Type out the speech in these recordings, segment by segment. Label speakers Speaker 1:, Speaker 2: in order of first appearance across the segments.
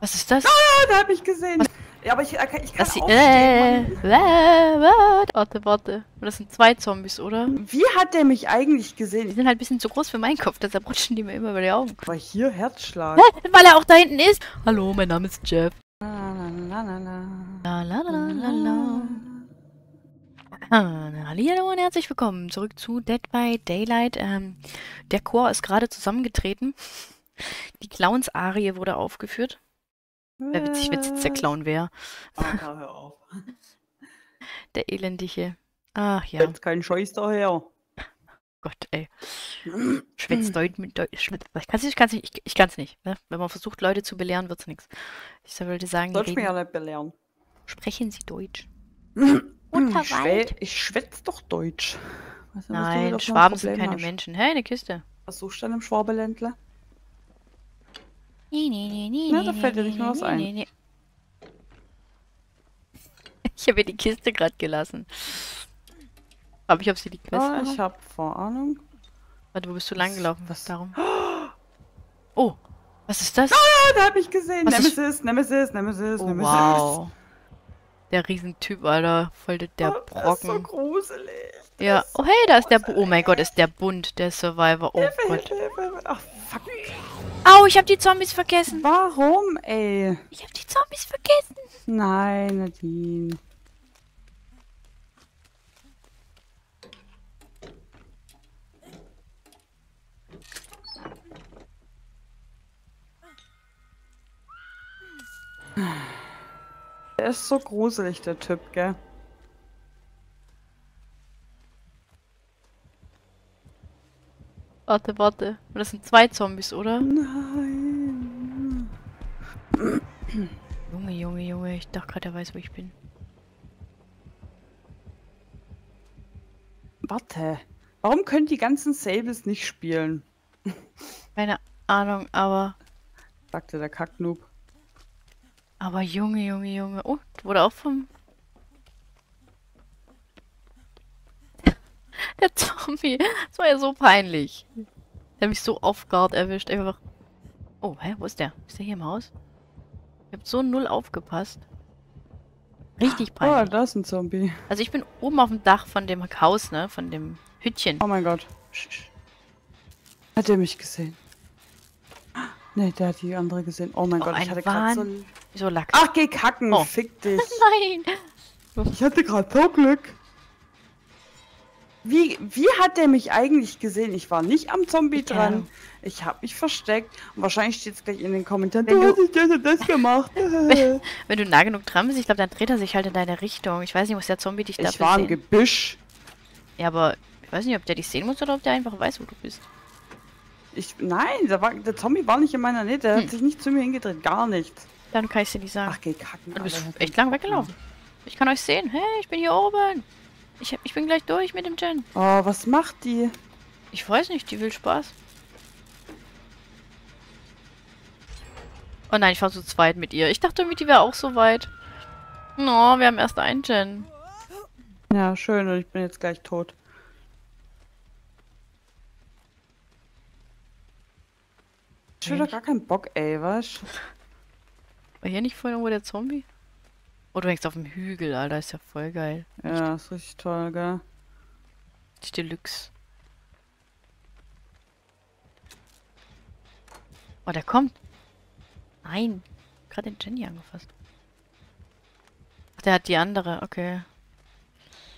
Speaker 1: Was ist das?
Speaker 2: Ah, da habe ich gesehen. Ja, aber ich, ich kann
Speaker 1: Das
Speaker 2: aufstehen.
Speaker 1: äh,
Speaker 2: Mann.
Speaker 1: äh, warte, warte, warte. Das sind zwei Zombies, oder?
Speaker 2: Wie hat der mich eigentlich
Speaker 1: Die
Speaker 2: gesehen?
Speaker 1: sind halt ein bisschen zu groß für meinen Kopf, deshalb rutschen die mir immer über die Augen.
Speaker 2: War hier Herzschlag.
Speaker 1: Hä? Weil er auch da hinten ist. Hallo, mein Name ist Jeff. Hallo und herzlich willkommen zurück zu Dead by Daylight. Ähm, der Chor ist gerade zusammengetreten. Die Clowns-Arie wurde aufgeführt. Wäre witzig, wenn es jetzt der Clown wäre.
Speaker 2: Ah, hör auf.
Speaker 1: Der elendige. Ach ja,
Speaker 2: Jetzt kein Scheiß daher.
Speaker 1: Gott, ey. Schwätzt Deutsch mit Deutsch. Ich kann es nicht, ich kann's nicht, ich, ich kann's nicht. Ne? Wenn man versucht, Leute zu belehren, wird's nichts. Ich würde sagen,
Speaker 2: Sollst mich
Speaker 1: reden,
Speaker 2: ja nicht belehren.
Speaker 1: sprechen Sie Deutsch.
Speaker 2: Ich,
Speaker 1: Unterwald.
Speaker 2: ich schwätz doch Deutsch. Nicht, was
Speaker 1: Nein, Schwaben sind keine. Menschen. Hey, eine Kiste.
Speaker 2: Was suchst du denn im Schwabeländle?
Speaker 1: Nee, nee, nee, nee,
Speaker 2: Na, da fällt dir nicht mehr was ein.
Speaker 1: nee, nee. Ich habe ihr die Kiste gerade gelassen. Aber ich habe sie die Quest
Speaker 2: Ah,
Speaker 1: gemacht.
Speaker 2: ich hab Vorahnung.
Speaker 1: Warte, wo bist du lang gelaufen?
Speaker 2: was-
Speaker 1: Darum. Oh, was ist das?
Speaker 2: Ah, da hab ich gesehen.
Speaker 1: Was ist-
Speaker 2: Nemesis, Nemesis, Nemesis,
Speaker 1: Oh,
Speaker 2: Nemesis.
Speaker 1: wow. Der Riesentyp, Alter. Voll der, der
Speaker 2: Oh, Das ist so
Speaker 1: Brocken.
Speaker 2: gruselig. Das
Speaker 1: Ja. Oh, hey, da ist der.
Speaker 2: Gruselig.
Speaker 1: oh mein Gott, ist der bunt, der Survivor. Oh
Speaker 2: Hilfe,
Speaker 1: Gott.
Speaker 2: Hilfe, Hilfe. Ach, fuck.
Speaker 1: Au, ich habe die Zombies vergessen.
Speaker 2: Warum, ey?
Speaker 1: Ich habe die Zombies vergessen.
Speaker 2: Nein, Nadine. Der ist so gruselig, der Typ, gell?
Speaker 1: Warte, warte. Das sind zwei Zombies, oder?
Speaker 2: Nein.
Speaker 1: Junge, Junge, Junge. Ich dachte gerade, er weiß, wo ich bin.
Speaker 2: Warte. Warum können die ganzen Sables nicht spielen?
Speaker 1: Keine Ahnung, aber.
Speaker 2: Sagte der Kacknoob.
Speaker 1: Aber Junge, Junge, Junge. Oh, wurde auch vom. Der Zombie. Das war ja so peinlich. Der hat mich so off guard erwischt. Einfach. Oh, hä? Wo ist der? Ist der hier im Haus? Ich hab so null aufgepasst. Richtig
Speaker 2: Oh,
Speaker 1: peinlich.
Speaker 2: da ist ein Zombie.
Speaker 1: Also ich bin oben auf dem Dach von dem Haus, ne? Von dem Hütchen.
Speaker 2: Oh mein Gott. Hat er mich gesehen? Ne, der hat die andere gesehen. Oh mein
Speaker 1: Oh,
Speaker 2: Gott, ich
Speaker 1: ein
Speaker 2: hatte gerade so...
Speaker 1: Wahn- Wieso Lachs?
Speaker 2: Ach, geh kacken,
Speaker 1: Oh.
Speaker 2: fick dich.
Speaker 1: Nein!
Speaker 2: Ich hatte gerade so Glück. Wie, wie hat der mich eigentlich gesehen? Ich war nicht am Zombie
Speaker 1: Keine
Speaker 2: dran. Ich habe mich versteckt. Und wahrscheinlich steht es gleich in den Kommentaren.
Speaker 1: Wenn
Speaker 2: du hast das und das gemacht.
Speaker 1: Wenn du nah genug dran bist, ich glaube, dann dreht er sich halt in deine Richtung. Ich weiß nicht, muss der Zombie dich
Speaker 2: ich
Speaker 1: dafür
Speaker 2: war im
Speaker 1: sehen.
Speaker 2: Gebüsch.
Speaker 1: Ja, aber ich weiß nicht, ob der dich sehen muss oder ob der einfach weiß, wo du bist.
Speaker 2: Ich, nein, der, war, der Zombie war nicht in meiner Nähe. Der
Speaker 1: Hm.
Speaker 2: hat sich nicht zu mir hingedreht. Gar nicht.
Speaker 1: Dann kann ich dir nicht sagen.
Speaker 2: Ach, geh kacken.
Speaker 1: du bist echt lang weggelaufen. Ich kann euch sehen. Hey, ich bin hier oben. Ich, hab- ich bin gleich durch mit dem Gen.
Speaker 2: Oh, was macht die?
Speaker 1: Ich weiß nicht, die will Spaß. Oh nein, ich war zu zweit mit ihr. Ich dachte irgendwie, die wäre auch so weit. No, wir haben erst einen Gen.
Speaker 2: Ja, schön. Und ich bin jetzt gleich tot. Ich doch gar keinen Bock, ey, was?
Speaker 1: War hier nicht vorhin irgendwo der Zombie? Oh, du hängst auf dem Hügel, Alter. Ist ja voll geil.
Speaker 2: Ja, ist richtig toll, gell?
Speaker 1: Die Deluxe. Oh, der kommt. Nein. Gerade den Jenny angefasst. Ach, der hat die andere. Okay.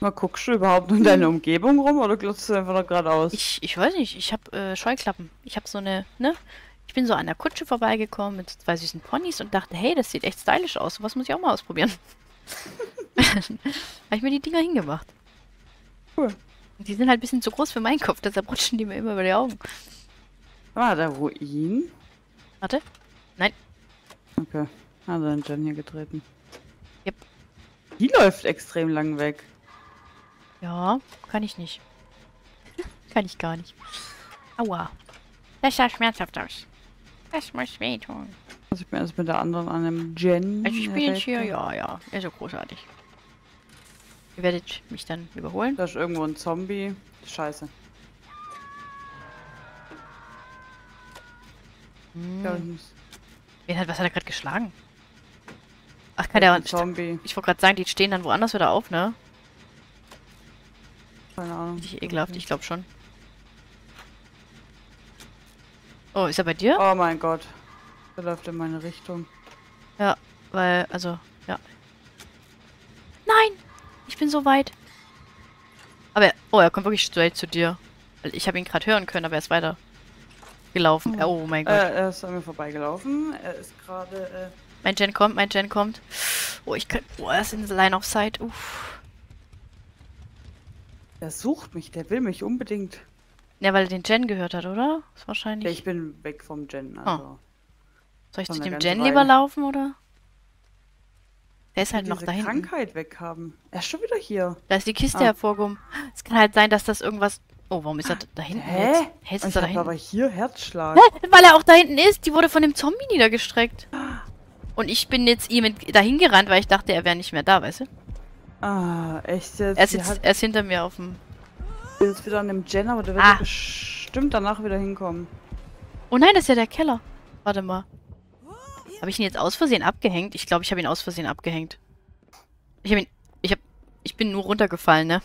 Speaker 2: Mal guckst du überhaupt in deiner Umgebung rum oder glotzt du einfach da geradeaus?
Speaker 1: Ich, ich weiß nicht. Ich habe äh, Scheuklappen. Ich habe so eine, ne? Ich bin so an der Kutsche vorbeigekommen mit zwei süßen Ponys und dachte, hey, das sieht echt stylisch aus. Was muss ich auch mal ausprobieren? habe ich mir die Dinger hingemacht.
Speaker 2: Cool.
Speaker 1: Die sind halt ein bisschen zu groß für meinen Kopf, deshalb rutschen die mir immer über die Augen.
Speaker 2: Ah, der Ruin?
Speaker 1: Warte. Nein.
Speaker 2: Okay. Hat er den Jen hier getreten.
Speaker 1: Yep.
Speaker 2: Die läuft extrem lang weg.
Speaker 1: Ja, kann ich nicht. kann ich gar nicht. Aua. Das sah schmerzhaft aus. Das muss wehtun.
Speaker 2: Also ich bin erst mit der anderen an einem Gen.
Speaker 1: Also ich bin jetzt hier, ja, ja, ist so großartig. Ihr werdet mich dann überholen.
Speaker 2: Da ist irgendwo ein Zombie. Scheiße.
Speaker 1: Hm.
Speaker 2: Ja, muss
Speaker 1: Wen hat, was hat er gerade geschlagen? Ach, kann der...
Speaker 2: Zombie.
Speaker 1: Ich wollte gerade sagen, die stehen dann woanders wieder auf, ne?
Speaker 2: Keine Ahnung.
Speaker 1: Richtig ekelhaft, ich glaube schon. Oh, ist er bei dir?
Speaker 2: Oh mein Gott. Der läuft in meine Richtung.
Speaker 1: Ja, weil, also, ja. Nein! Ich bin so weit. Aber, er, oh, er kommt wirklich straight zu dir. Weil Ich habe ihn gerade hören können, aber er ist weiter gelaufen.
Speaker 2: Oh.
Speaker 1: Oh mein
Speaker 2: Äh,
Speaker 1: Gott.
Speaker 2: er ist an mir vorbeigelaufen. Er ist gerade. Äh,
Speaker 1: Mein Gen kommt, mein Gen kommt. Oh, ich kann... Oh, er ist in Line of Sight. Uff.
Speaker 2: der sucht mich, der will mich unbedingt.
Speaker 1: Ja, weil er den Gen gehört hat, oder? Ist
Speaker 2: Ja,
Speaker 1: wahrscheinlich...
Speaker 2: ich bin weg vom Gen. Also.
Speaker 1: Soll ich zu dem Gen lieber laufen, oder? Der ist halt noch da hinten.
Speaker 2: Krankheit weghaben. Er ist schon wieder hier.
Speaker 1: Da ist die Kiste
Speaker 2: Ah.
Speaker 1: hervorgehoben. Es kann halt sein, dass das irgendwas... Oh, warum ist er da hinten
Speaker 2: Hä?
Speaker 1: jetzt? Hä, ist
Speaker 2: ich
Speaker 1: er da
Speaker 2: habe aber
Speaker 1: hinten?
Speaker 2: hier Herzschlag.
Speaker 1: Hä? Weil er auch da hinten ist. Die wurde von dem Zombie niedergestreckt. Und ich bin jetzt ihm dahin gerannt, weil ich dachte, er wäre nicht mehr da, weißt du?
Speaker 2: Ah, echt jetzt?
Speaker 1: Er ist, jetzt,
Speaker 2: hat
Speaker 1: er ist hinter mir auf dem...
Speaker 2: jetzt wieder an dem Gen, aber der wird
Speaker 1: Ah.
Speaker 2: bestimmt danach wieder hinkommen.
Speaker 1: Oh nein, das ist ja der Keller. Warte mal. Habe ich ihn jetzt aus Versehen abgehängt? Ich glaube, ich habe ihn aus Versehen abgehängt. Ich habe ihn... Ich habe... Ich bin nur runtergefallen, ne?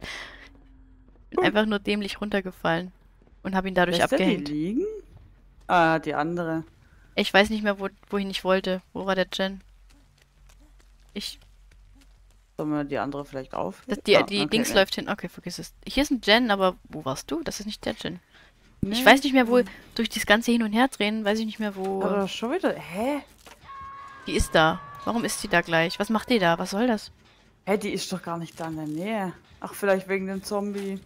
Speaker 1: bin einfach nur dämlich runtergefallen. Und habe ihn dadurch
Speaker 2: Lässt er die
Speaker 1: abgehängt.
Speaker 2: liegen? Ah, die andere.
Speaker 1: Ich weiß nicht mehr, wo, wohin ich wollte. Wo war der Gen? Ich...
Speaker 2: Sollen wir die andere vielleicht auf?
Speaker 1: Das, die
Speaker 2: Ah,
Speaker 1: die
Speaker 2: okay,
Speaker 1: Dings
Speaker 2: ja.
Speaker 1: läuft hin. Okay, vergiss es. Hier ist ein Gen, aber wo warst du? Das ist nicht der Gen. Ich
Speaker 2: Nee.
Speaker 1: weiß nicht mehr, wo... Durch das ganze Hin- und Herdrehen weiß ich nicht mehr, wo...
Speaker 2: Aber schon wieder. Hä?
Speaker 1: Die ist da. Warum ist die da gleich? Was macht die da? Was soll das?
Speaker 2: Hä, die ist doch gar nicht da in der Nähe. Ach, vielleicht wegen dem Zombie.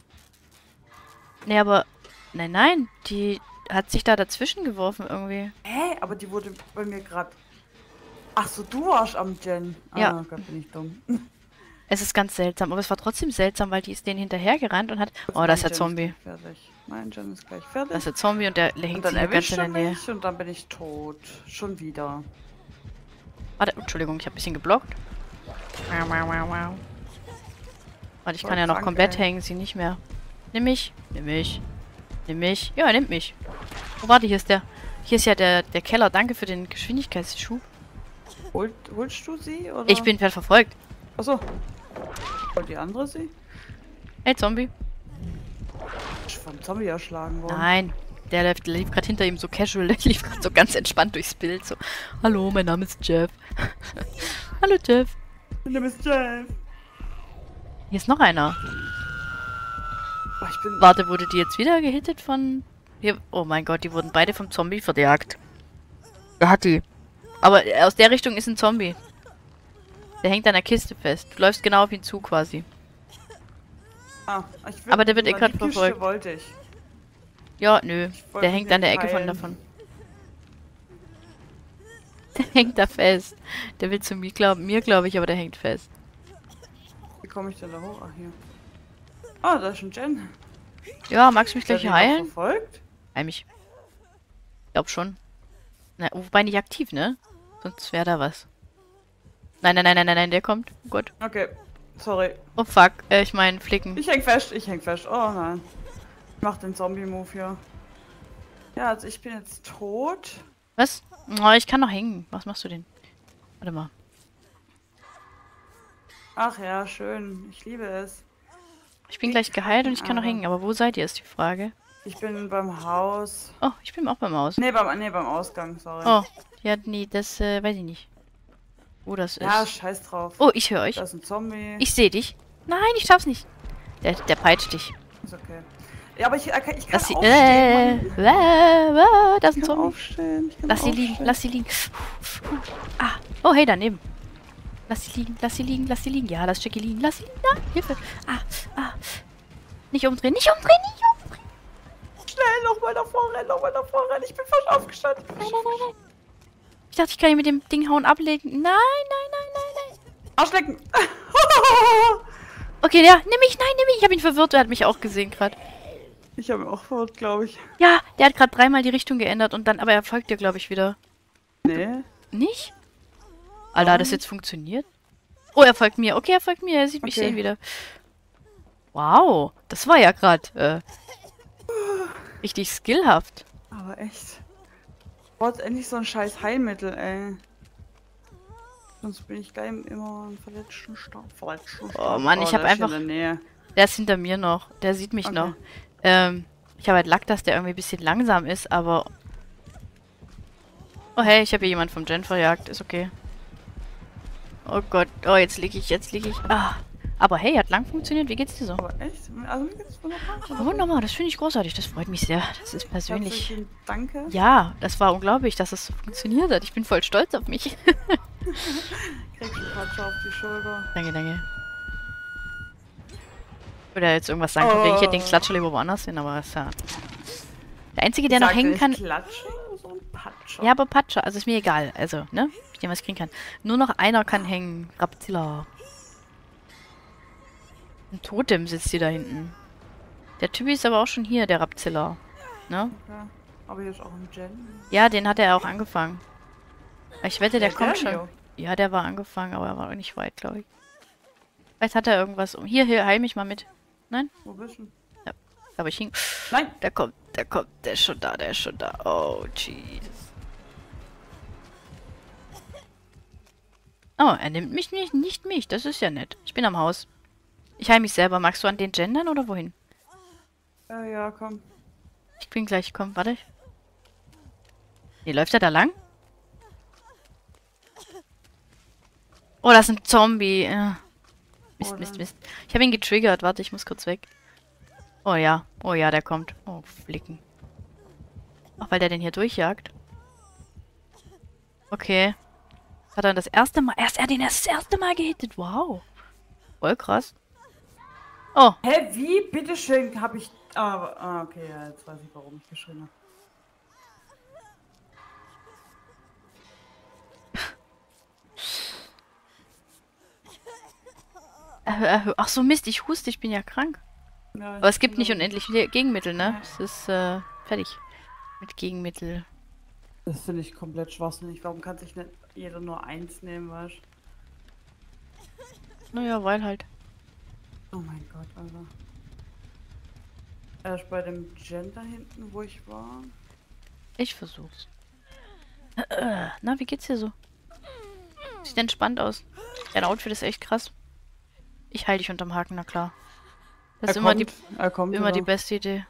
Speaker 1: Nee, aber... Nein, nein. Die hat sich da dazwischen geworfen irgendwie.
Speaker 2: Hä? Aber die wurde bei mir gerade. Ach so, du warst am Gen.
Speaker 1: Ja.
Speaker 2: Ah, Gott, bin ich dumm.
Speaker 1: Es ist ganz seltsam. Aber es war trotzdem seltsam, weil die ist denen hinterhergerannt und hat... Oh, das ist der Zombie.
Speaker 2: Fertig. Mein Gen ist gleich fertig.
Speaker 1: Das ist der Zombie und der hängt sich ganz in
Speaker 2: er
Speaker 1: der Nähe.
Speaker 2: und dann bin ich tot. Schon wieder.
Speaker 1: Warte, Entschuldigung, ich habe ein bisschen geblockt. Wow, wow, wow, wow. Warte, ich
Speaker 2: Voll
Speaker 1: kann ja noch
Speaker 2: krank,
Speaker 1: komplett
Speaker 2: ey.
Speaker 1: hängen, sie nicht mehr. Nimm mich, nimm mich, nimm mich. Ja, nimmt mich. Oh, warte, hier ist der. Hier ist ja der, der Keller. Danke für den Geschwindigkeitsschub.
Speaker 2: Holt, holst du sie? Oder?
Speaker 1: Ich bin verfolgt.
Speaker 2: Achso. Holt die andere sie?
Speaker 1: Hey, Zombie.
Speaker 2: Vom Zombie erschlagen worden.
Speaker 1: Nein. Der lief, der lief gerade hinter ihm so casual. Der lief gerade so ganz entspannt durchs Bild. So, hallo, mein Name ist Jeff. hallo, Jeff.
Speaker 2: Mein Name ist Jeff.
Speaker 1: Hier ist noch einer.
Speaker 2: Oh, ich bin.
Speaker 1: Warte, wurde die jetzt wieder gehittet von... Hier, oh mein Gott, die wurden beide vom Zombie verjagt. Wer hat die? Aber aus der Richtung ist ein Zombie. Der hängt an der Kiste fest. Du läufst genau auf ihn zu quasi.
Speaker 2: Ah, ich will,
Speaker 1: Aber der wird eh
Speaker 2: Kiste
Speaker 1: verfolgt.
Speaker 2: wollte ich.
Speaker 1: Ja, nö. Der hängt an der Ecke von
Speaker 2: heilen.
Speaker 1: davon. Der hängt da fest. Der will zu mir, glaub, mir glaube ich, aber der hängt fest.
Speaker 2: Wie komme ich denn da hoch? Ach, hier. Ah, da ist ein Gen.
Speaker 1: Ja, magst du mich
Speaker 2: Der
Speaker 1: gleich heilen?
Speaker 2: verfolgt?
Speaker 1: Heil mich. Glaub schon. Na, wobei nicht aktiv, ne? Sonst wäre da was. Nein, nein, nein, nein, nein, nein, der kommt. Oh Gott.
Speaker 2: Okay. Sorry.
Speaker 1: Oh fuck. Äh, ich meine, flicken.
Speaker 2: Ich häng fest, ich häng fest. Oh nein. Ich mach den Zombie-Move hier. Ja, also ich bin jetzt tot.
Speaker 1: Was? Oh, ich kann noch hängen. Was machst du denn? Warte mal.
Speaker 2: Ach ja, schön. Ich liebe es.
Speaker 1: Ich bin gleich geheilt und ich kann noch
Speaker 2: Aber-
Speaker 1: hängen. Aber wo seid ihr, ist die Frage.
Speaker 2: Ich bin beim Haus.
Speaker 1: Oh, ich bin auch beim Haus.
Speaker 2: Nee, beim, nee, beim Ausgang, sorry.
Speaker 1: Oh, ja, nee, das äh, weiß ich nicht. Wo das
Speaker 2: ja,
Speaker 1: ist.
Speaker 2: scheiß drauf.
Speaker 1: Oh, ich höre euch.
Speaker 2: Da ist ein Zombie.
Speaker 1: Ich sehe dich. Nein, ich schaff's nicht. Der, der peitscht dich.
Speaker 2: Ist okay. Ja, aber ich, ich kann
Speaker 1: Lass sie.
Speaker 2: aufstehen.
Speaker 1: Äh,
Speaker 2: Mann.
Speaker 1: äh, äh, da ist ein Zombie.
Speaker 2: aufstehen.
Speaker 1: Lass sie
Speaker 2: aufstehen.
Speaker 1: liegen, lass sie liegen. Ah, oh, hey, daneben. Lass sie liegen, lass sie liegen, lass sie liegen. Ja, lass Jackie liegen, lass sie liegen. Ah, Hilfe. Ah, ah. Nicht umdrehen, nicht umdrehen, nicht umdrehen.
Speaker 2: Schnell, nochmal davor rennen, nochmal davor rennen. Ich bin fast aufgestanden.
Speaker 1: Nein, nein, nein, nein. Ich dachte, ich kann ihn mit dem Ding hauen ablegen. Nein, nein, nein, nein, nein.
Speaker 2: Arschlecken.
Speaker 1: Okay, ja, nimm mich, nein, nimm mich. Ich habe ihn verwirrt, er hat mich auch gesehen gerade.
Speaker 2: ich habe auch verwirrt, glaube ich.
Speaker 1: Ja, der hat gerade dreimal die Richtung geändert und dann, aber er folgt dir, glaube ich, wieder.
Speaker 2: Nee.
Speaker 1: Nicht? Alter, hat das jetzt funktioniert? Oh, er folgt mir. Okay, er folgt mir. Er sieht mich
Speaker 2: Okay.
Speaker 1: sehen wieder. Wow, das war ja gerade äh, richtig skillhaft.
Speaker 2: Aber echt. Brauche endlich so ein scheiß Heilmittel, ey. Sonst bin ich gleich immer ein verletzten Stab. Verletzten
Speaker 1: Oh Mann, ich
Speaker 2: der
Speaker 1: hab
Speaker 2: ist hier
Speaker 1: einfach-
Speaker 2: In der Nähe.
Speaker 1: Der ist hinter mir noch. Der sieht mich
Speaker 2: Okay.
Speaker 1: noch. Ähm, ich habe halt Lack, dass der irgendwie ein bisschen langsam ist, aber... Oh hey, ich habe hier jemand vom Gen verjagt. Ist okay. Oh Gott. Oh, jetzt liege ich, jetzt liege ich. Ah. Aber hey, hat lang funktioniert. Wie geht's dir so?
Speaker 2: Aber echt? Also mir geht's wunderbar.
Speaker 1: Oh, wunderbar, das finde ich großartig. Das freut mich sehr. Das ist persönlich.
Speaker 2: Herzlichen Danke.
Speaker 1: Ja, das war unglaublich, dass es so funktioniert hat. Ich bin voll stolz auf mich.
Speaker 2: Kriegst du Patsche auf die Schulter.
Speaker 1: danke, danke. Oder jetzt irgendwas sagen, wegen ich hätte den
Speaker 2: Oh.
Speaker 1: Klatscher lieber woanders hin, aber ist ja... Der Einzige, der noch
Speaker 2: Sagt ihr
Speaker 1: hängen kann...
Speaker 2: Klatsche so ein Patscher?
Speaker 1: Ja, aber Patscher, also ist mir egal. Also, ne? Ich den was kriegen kann. Nur noch einer kann hängen. Rapzilla. Ein Totem sitzt hier da hinten. Der Typ ist aber auch schon hier, der Rapzilla. Ne?
Speaker 2: Okay. Aber hier ist auch ein Gen.
Speaker 1: Ja, den hat er auch angefangen. Ich wette, der
Speaker 2: Ja,
Speaker 1: kommt schon. Ja, der war angefangen, aber er war auch nicht weit, glaube ich. Vielleicht hat er irgendwas um. Hier, hier, heil mich mal mit.
Speaker 2: Wo bist du?
Speaker 1: Aber ich hing.
Speaker 2: Nein!
Speaker 1: Der kommt, der kommt, der ist schon da, der ist schon da. Oh, Jesus. Oh, er nimmt mich nicht, nicht mich. Das ist ja nett. Ich bin am Haus. Ich heil mich selber. Magst du an den gendern oder wohin?
Speaker 2: Äh, ja, komm.
Speaker 1: Ich bin gleich, komm, warte. Nee, läuft er da lang? Oh, das ist ein Zombie. Ja. Mist,
Speaker 2: Oh
Speaker 1: Mist. Mist. Ich habe ihn getriggert. Warte, ich muss kurz weg. Oh ja. Oh ja, der kommt. Oh, flicken. Ach, weil der den hier durchjagt. Okay. Hat er das erste Mal... Erst er hat ihn erst das erste Mal gehittet. Wow. Voll krass. Oh,
Speaker 2: Hä, wie? Bitteschön, hab ich. Ah, ah, okay, ja, jetzt weiß ich, warum ich geschrien habe.
Speaker 1: äh, äh, ach so Mist, ich huste, ich bin ja krank.
Speaker 2: Ja,
Speaker 1: Aber es gibt nicht unendlich viele Gegenmittel, ne?
Speaker 2: Ja.
Speaker 1: Es ist äh, fertig. Mit Gegenmittel.
Speaker 2: Das finde ich komplett schwachsinnig. Warum kann sich nicht jeder nur eins nehmen, weißt
Speaker 1: Naja, weil halt.
Speaker 2: Oh mein Gott, Alter. Erst bei dem Gender hinten, wo ich war.
Speaker 1: Ich versuch's. Na, wie geht's dir so? Sieht entspannt aus. Dein Outfit ist echt krass. Ich heil dich unterm Haken, na klar. Das ist
Speaker 2: er
Speaker 1: immer die,
Speaker 2: kommt, er kommt
Speaker 1: immer die beste Idee.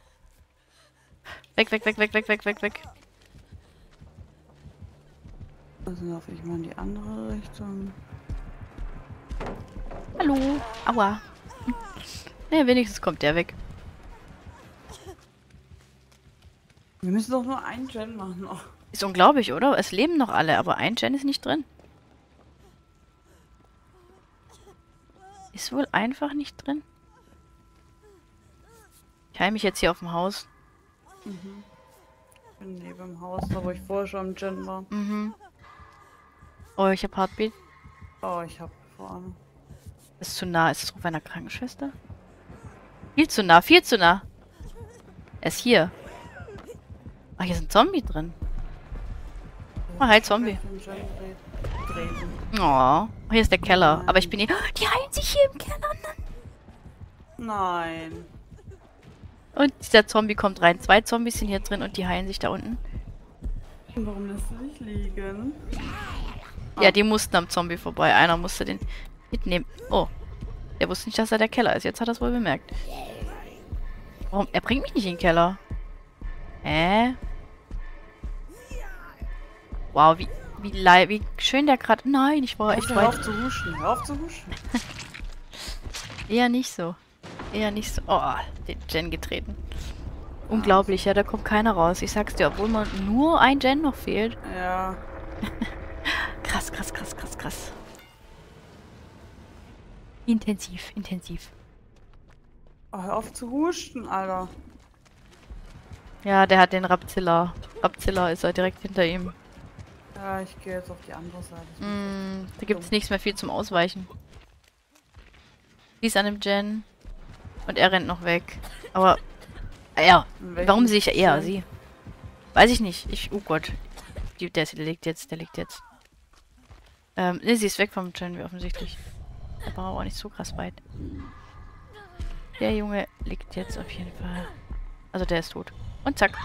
Speaker 1: Weg, weg, weg, weg, weg, weg, weg, weg.
Speaker 2: Also laufe ich mal in die andere Richtung.
Speaker 1: Hallo. Aua. Ja, wenigstens kommt der weg.
Speaker 2: Wir müssen doch nur einen Gen machen. Oh.
Speaker 1: Ist unglaublich, oder? Es leben noch alle, aber ein Gen ist nicht drin. Ist wohl einfach nicht drin. Ich heil mich jetzt hier auf dem Haus.
Speaker 2: Ich bin neben dem Haus, da wo ich vorher schon im Gen war.
Speaker 1: Mhm. Oh, ich hab Heartbeat.
Speaker 2: Oh, ich hab vorne.
Speaker 1: Ist zu nah. Ist es Ruf einer Krankenschwester? Viel zu nah, viel zu nah. Er ist hier. Ach, hier ist ein Zombie drin. Oh, hi, Zombie. Oh, hier ist der Keller. Aber ich bin hier... Die heilen sich hier im Keller.
Speaker 2: Nein.
Speaker 1: Und dieser Zombie kommt rein. Zwei Zombies sind hier drin und die heilen sich da unten.
Speaker 2: Warum lässt du dich liegen?
Speaker 1: Ja, die mussten am Zombie vorbei. Einer musste den mitnehmen. Oh. Der wusste nicht, dass er der Keller ist. Jetzt hat er es wohl bemerkt. Warum? Er bringt mich nicht in den Keller. Hä? Wow, wie, wie, lei- wie schön der gerade... Nein, ich war echt
Speaker 2: Hör
Speaker 1: weit.
Speaker 2: auf zu huschen, hör auf zu huschen.
Speaker 1: Eher nicht so. Eher nicht so. Oh, den Gen getreten. Unglaublich, ja, da kommt keiner raus. Ich sag's dir, obwohl man nur ein Gen noch fehlt.
Speaker 2: Ja.
Speaker 1: Krass, krass, krass, krass, krass. Intensiv, intensiv.
Speaker 2: Oh, hör auf zu huschen, Alter.
Speaker 1: Ja, der hat den Rapzilla. Rapzilla ist er direkt hinter ihm.
Speaker 2: Ja, ich gehe jetzt auf die andere Seite.
Speaker 1: Mm, da gibt's nichts mehr viel zum Ausweichen. Sie ist an dem Gen. Und er rennt noch weg. Aber, ja, warum sehe ich eher
Speaker 2: Gen?
Speaker 1: sie? Weiß ich nicht. Ich, oh Gott. Die, der, ist- der liegt jetzt, der liegt jetzt. Ähm, ne, sie ist weg vom Gen, wie offensichtlich. Aber auch nicht so krass weit. Der Junge liegt jetzt auf jeden Fall. Also der ist tot. Und zack.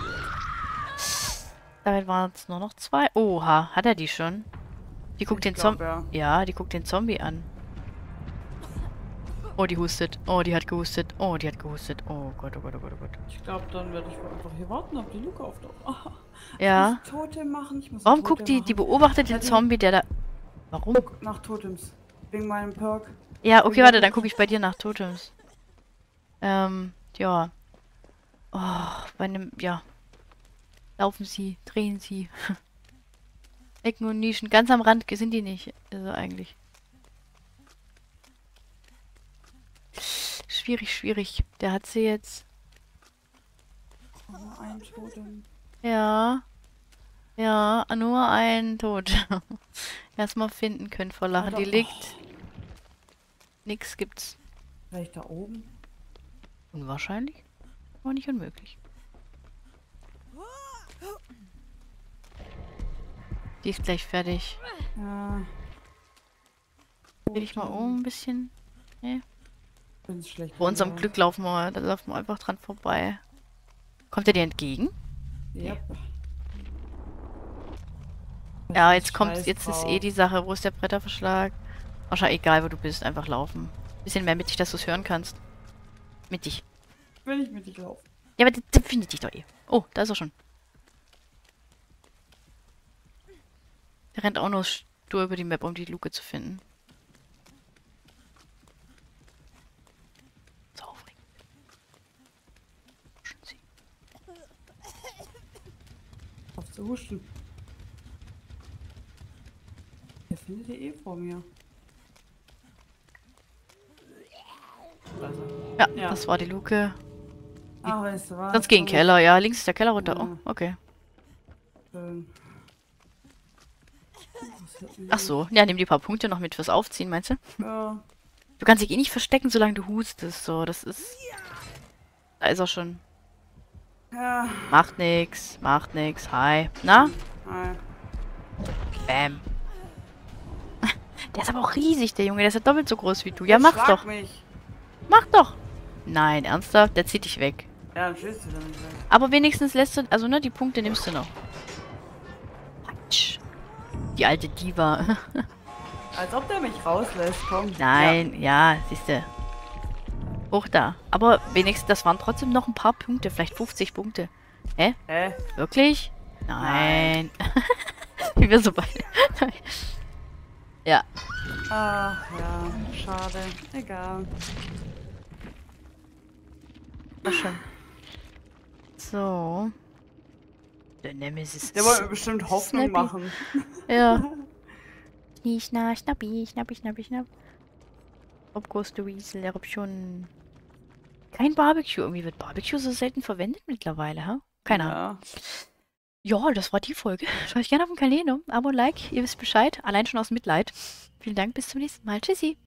Speaker 1: Da waren es nur noch zwei. Oha, hat er die schon? Die guckt
Speaker 2: Ich
Speaker 1: den Zombie.
Speaker 2: ja.
Speaker 1: Ja, die guckt den Zombie an. Oh, die hustet. Oh, die hat gehustet. Oh, die hat gehustet. Oh Gott, oh Gott, oh Gott, oh Gott.
Speaker 2: Ich glaube, dann werde ich wohl einfach hier warten, ob die Luke auftaucht. Ah,
Speaker 1: Ja.
Speaker 2: Totem machen.
Speaker 1: Warum guckt die, die beobachtet den Zombie, der da... Warum?
Speaker 2: Guck nach Totems. Wegen meinem Perk.
Speaker 1: Ja, okay, warte, dann gucke ich bei dir nach Totems. Ähm, ja. Oh, bei einem, ja. Laufen sie, drehen sie. Ecken und Nischen. Ganz am Rand sind die nicht, also eigentlich. Schwierig, schwierig. Der hat sie jetzt.
Speaker 2: Oh, ein Totem.
Speaker 1: Ja. Ja, nur ein Tod. Erstmal finden können vor Lachen. Die liegt. Nix gibt's.
Speaker 2: Vielleicht da oben?
Speaker 1: Unwahrscheinlich, aber nicht unmöglich. Die ist gleich fertig.
Speaker 2: Ja.
Speaker 1: Dreh dich mal um ein bisschen.
Speaker 2: Bin schlecht.
Speaker 1: Bei unserem. Glück laufen wir, da laufen wir einfach dran vorbei. Kommt er dir entgegen?
Speaker 2: Yep.
Speaker 1: Ja, jetzt kommt, jetzt ist eh die Sache, wo ist der Bretterverschlag? Wahrscheinlich egal, wo du bist, einfach laufen. Bisschen mehr mittig, dass du es hören kannst. Mittig.
Speaker 2: Will ich mit dich laufen?
Speaker 1: Ja, aber der, der findet dich doch eh. Oh, da ist er schon. Der rennt auch nur stur über die Map, um die Luke zu finden. So aufregend. Huschen Sie.
Speaker 2: Auf zu huschen. Der findet ihr eh vor mir. Also.
Speaker 1: Ja,
Speaker 2: Ja.
Speaker 1: das war die Luke.
Speaker 2: Ach, du was?
Speaker 1: Sonst gegen Keller, ja. Links ist der Keller runter.
Speaker 2: Ja.
Speaker 1: Oh, okay.
Speaker 2: mich
Speaker 1: Ach so. Ja, nimm die paar Punkte noch mit fürs Aufziehen, meinst du?
Speaker 2: Ja.
Speaker 1: Du kannst dich eh nicht verstecken, solange du hustest. So, das ist... Da ist er schon.
Speaker 2: Ja.
Speaker 1: Macht nix, macht nix. Hi. Na?
Speaker 2: Hi.
Speaker 1: Bam. Der ist aber auch riesig, der Junge. Der ist ja doppelt so groß wie du. Ja, mach doch.
Speaker 2: mich.
Speaker 1: Mach doch. Nein, ernsthaft? Der zieht dich weg.
Speaker 2: Ja, dann schießt du dann nicht weg.
Speaker 1: Aber wenigstens lässt du... Also, ne, die Punkte nimmst du noch. Quatsch. Die alte Diva.
Speaker 2: Als ob der mich rauslässt, komm.
Speaker 1: Nein, ja, siehste. Hoch da. Aber wenigstens, das waren trotzdem noch ein paar Punkte. Vielleicht 50 Punkte. Hä?
Speaker 2: Ja. Hä?
Speaker 1: Wirklich? Nein. Wie wir so beide. Ja.
Speaker 2: Ach ja, schade. Egal.
Speaker 1: War schon. So. Der Nemesis.
Speaker 2: Der wollte mir bestimmt Hoffnung
Speaker 1: Snappy.
Speaker 2: machen.
Speaker 1: Ja. Schnie, schna, schnappi, schnappi, schnappi, schnapp. Ob goes the weasel, der schon. Kein Barbecue. Irgendwie wird Barbecue so selten verwendet mittlerweile, ha? Keine Ahnung.
Speaker 2: Ja.
Speaker 1: Ja, das war die Folge. Schaut euch gerne auf Kanal um. Abo, Like, ihr wisst Bescheid. Allein schon aus Mitleid. Vielen Dank, bis zum nächsten Mal. Tschüssi.